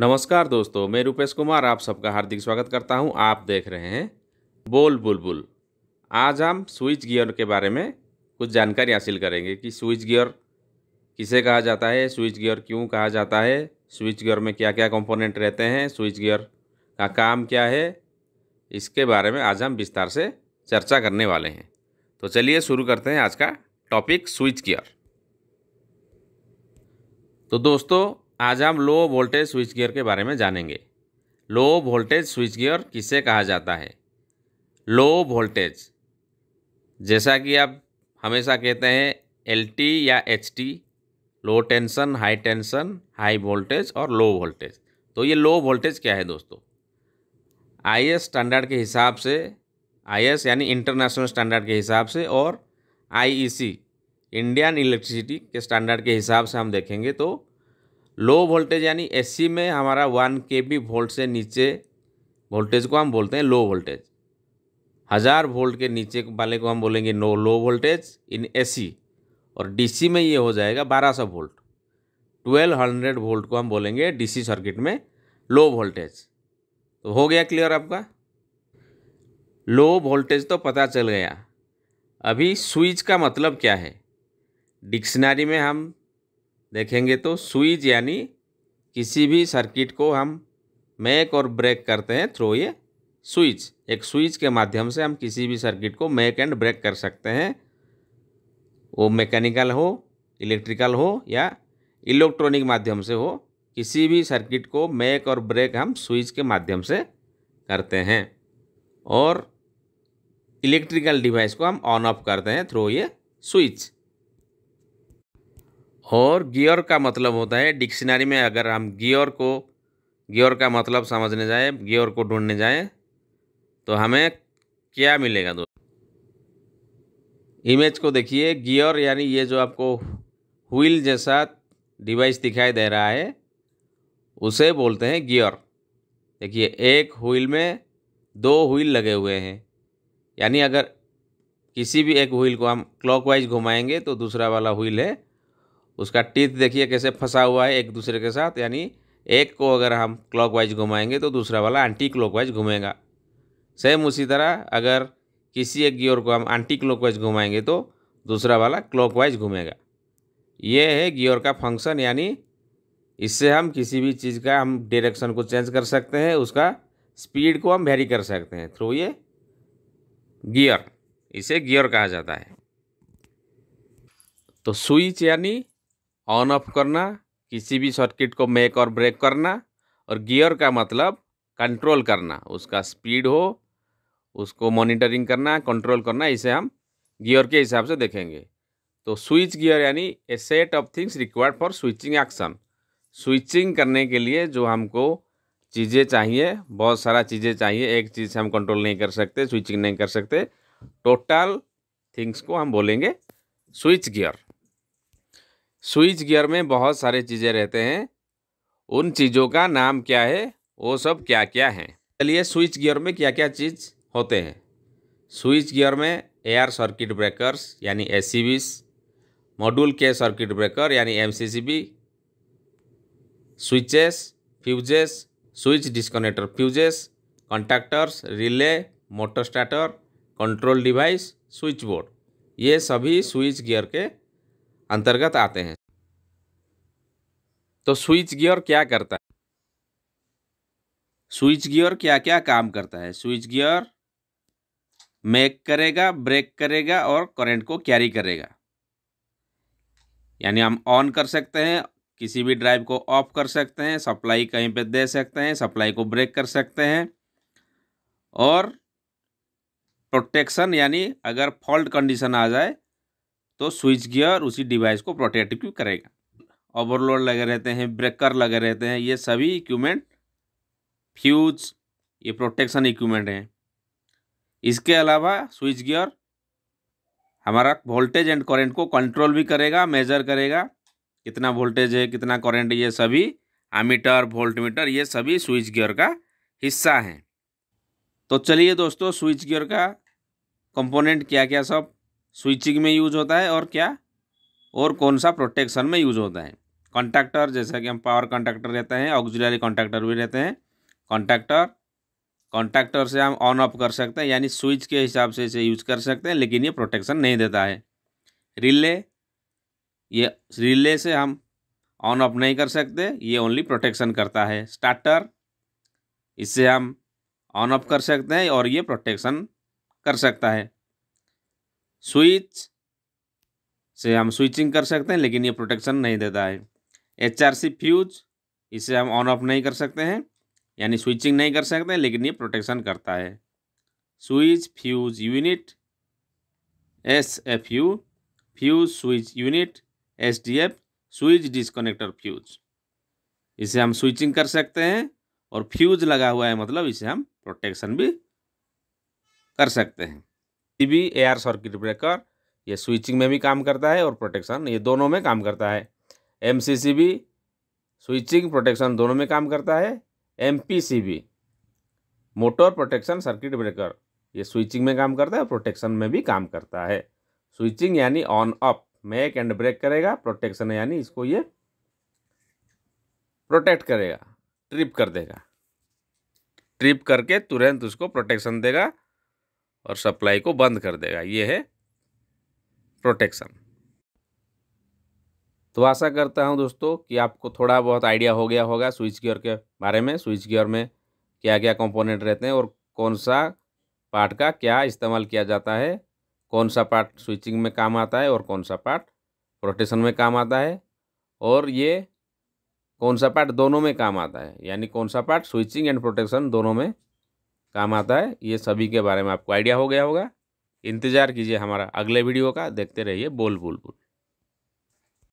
नमस्कार दोस्तों, मैं रूपेश कुमार आप सबका हार्दिक स्वागत करता हूँ। आप देख रहे हैं बोल बुलबुल। आज हम स्विच गियर के बारे में कुछ जानकारी हासिल करेंगे कि स्विच गियर किसे कहा जाता है, स्विच गियर क्यों कहा जाता है, स्विच गियर में क्या क्या कंपोनेंट रहते हैं, स्विच गियर का काम क्या है, इसके बारे में आज हम विस्तार से चर्चा करने वाले हैं। तो चलिए शुरू करते हैं आज का टॉपिक स्विच गियर। तो दोस्तों आज हम लो वोल्टेज स्विच गियर के बारे में जानेंगे। लो वोल्टेज स्विच गियर किसे कहा जाता है? लो वोल्टेज जैसा कि आप हमेशा कहते हैं एलटी या HT low tension high tension high voltage और लो वोल्टेज तो ये लो वोल्टेज क्या है दोस्तों? आईएस स्टैंडर्ड के हिसाब से आईएस यानी इंटरनेशनल स्टैंडर्ड के हिसाब से और आईईसी इंडियन इलेक्ट्रिसिटी के स्टैंडर्ड के हिसाब से हम देखेंगे तो लो वोल्टेज यानी एसी में हमारा वन के बी वोल्ट से नीचे वोल्टेज को हम बोलते हैं लो वोल्टेज हज़ार वोल्ट के नीचे वाले को हम बोलेंगे no, low voltage in AC और डीसी में ये हो जाएगा बारह सौ वोल्ट ट्वेल्व हंड्रेड वोल्ट को हम बोलेंगे डीसी सर्किट में लो वोल्टेज तो हो गया क्लियर आपका? लो वोल्टेज तो पता चल गया। अभी स्विच का मतलब क्या है? डिक्शनरी में हम देखेंगे तो स्विच यानी किसी भी सर्किट को हम मैक और ब्रेक करते हैं थ्रो ये स्विच एक स्विच के माध्यम से हम किसी भी सर्किट को मैक एंड ब्रेक कर सकते हैं। वो मैकेनिकल हो इलेक्ट्रिकल हो या इलेक्ट्रॉनिक माध्यम से हो, किसी भी सर्किट को मैक और ब्रेक हम स्विच के माध्यम से करते हैं। और इलेक्ट्रिकल डिवाइस को हम ऑन ऑफ़ करते हैं थ्रो ये स्विच और गियर का मतलब होता है डिक्शनरी में अगर हम गियर को, गियर का मतलब समझने जाए, गियर को ढूँढने जाएँ तो हमें क्या मिलेगा दोस्तों? इमेज को देखिए, गियर यानी ये जो आपको व्हील जैसा डिवाइस दिखाई दे रहा है, उसे बोलते हैं गियर। देखिए, एक व्हील में दो व्हील लगे हुए हैं। यानी अगर किसी भी एक व्हील को हम क्लॉकवाइज घुमाएँगे तो दूसरा वाला व्हील है उसका टीथ देखिए कैसे फंसा हुआ है एक दूसरे के साथ, यानी एक को अगर हम क्लॉकवाइज घुमाएँगे तो दूसरा वाला एंटी क्लॉकवाइज घूमेगा। सेम उसी तरह अगर किसी एक गियर को हम एंटी क्लॉकवाइज घुमाएँगे तो दूसरा वाला क्लॉकवाइज घूमेगा। ये है गियर का फ़ंक्शन यानी इससे हम किसी भी चीज़ का हम डायरेक्शन को चेंज कर सकते हैं, उसका स्पीड को हम वेरी कर सकते हैं थ्रू ये गियर इसे गियर कहा जाता है। तो स्विच यानी ऑन ऑफ़ करना, किसी भी सर्किट को मेक और ब्रेक करना और गियर का मतलब कंट्रोल करना। उसका स्पीड हो, उसको मॉनिटरिंग करना कंट्रोल करना, इसे हम गियर के हिसाब से देखेंगे। तो स्विच गियर यानी a set of things required for switching action switching करने के लिए जो हमको चीज़ें चाहिए, बहुत सारा चीज़ें चाहिए, एक चीज़ से हम कंट्रोल नहीं कर सकते स्विचिंग नहीं कर सकते टोटल थिंग्स को हम बोलेंगे स्विच गियर स्विच गियर में बहुत सारे चीज़ें रहते हैं। उन चीज़ों का नाम क्या है? वो सब क्या क्या हैं? चलिए स्विच गियर में क्या क्या चीज़ होते हैं? स्विच गियर में एयर सर्किट ब्रेकर्स यानी एस मॉड्यूल के सर्किट ब्रेकर यानी MCCB switches fuses switch disconnector fuses contactors relay motor starter control device switchboard ये सभी स्विच गियर के अंतर्गत आते हैं। तो स्विच गियर क्या करता है? स्विच गियर क्या क्या काम करता है? स्विच गियर मेक करेगा ब्रेक करेगा और करंट को कैरी करेगा। यानी हम ऑन कर सकते हैं, किसी भी ड्राइव को ऑफ़ कर सकते हैं सप्लाई कहीं पे दे सकते हैं सप्लाई को ब्रेक कर सकते हैं। और प्रोटेक्शन यानी अगर फॉल्ट कंडीशन आ जाए तो स्विच गियर उसी डिवाइस को प्रोटेक्ट करेगा? ओवरलोड लगे रहते हैं, ब्रेकर लगे रहते हैं, ये सभी इक्विपमेंट, फ्यूज, ये प्रोटेक्शन इक्विपमेंट हैं। इसके अलावा स्विच गियर हमारा वोल्टेज एंड करंट को कंट्रोल भी करेगा, मेजर करेगा। कितना वोल्टेज है, कितना करंट, ये सभी आमीटर वोल्टमीटर, ये सभी स्विच गियर का हिस्सा हैं। तो चलिए दोस्तों, स्विच गियर का कंपोनेंट क्या क्या सब? स्विचिंग में यूज़ होता है और क्या? और कौन सा प्रोटेक्शन में यूज़ होता है? कॉन्टैक्टर जैसा कि हम पावर कॉन्टैक्टर रहते हैं, ऑक्सिलरी कॉन्टैक्टर भी रहते हैं। कॉन्टैक्टर कॉन्टैक्टर से हम ऑन ऑफ़ कर सकते हैं, यानी स्विच के हिसाब से इसे यूज़ कर सकते हैं, लेकिन ये प्रोटेक्शन नहीं देता है। रिले, ये रिले से हम ऑन ऑफ़ नहीं कर सकते, ये ओनली प्रोटेक्शन करता है। स्टार्टर, इससे हम ऑन ऑफ़ कर सकते हैं और ये प्रोटेक्शन कर सकता है। स्विच से हम स्विचिंग कर सकते हैं, लेकिन ये प्रोटेक्शन नहीं देता है। एच आर सी फ्यूज, इसे हम ऑन ऑफ़ नहीं कर सकते हैं, यानी स्विचिंग नहीं कर सकते हैं, लेकिन ये प्रोटेक्शन करता है। Switch fuse unit S F U fuse switch unit S D F switch disconnector fuse. इसे हम स्विचिंग कर सकते हैं, और फ्यूज लगा हुआ है मतलब इसे हम प्रोटेक्शन भी कर सकते हैं। T B air circuit breaker ये स्विचिंग में भी काम करता है और प्रोटेक्शन ये दोनों में काम करता है। M C C B switching protection दोनों में काम करता है। M P C B motor protection circuit breaker ये स्विचिंग में काम करता है प्रोटेक्शन में भी काम करता है। स्विचिंग यानी on off make and break करेगा प्रोटेक्शन यानी इसको ये प्रोटेक्ट करेगा ट्रिप कर देगा। ट्रिप करके तुरंत उसको प्रोटेक्शन देगा। और सप्लाई को बंद कर देगा। ये है प्रोटेक्शन। तो आशा करता हूँ दोस्तों कि आपको थोड़ा बहुत आइडिया हो गया होगा स्विच गियर के बारे में, स्विच गियर में क्या क्या कंपोनेंट रहते हैं और कौन सा पार्ट का क्या इस्तेमाल किया जाता है कौन सा पार्ट स्विचिंग में काम आता है और कौन सा पार्ट प्रोटेक्शन में काम आता है और ये कौन सा पार्ट दोनों में काम आता है। यानी कौन सा पार्ट स्विचिंग एंड प्रोटेक्शन दोनों में काम आता है। ये सभी के बारे में आपको आइडिया हो गया होगा। इंतज़ार कीजिए हमारा अगले वीडियो का। देखते रहिए बोल बोल बुल।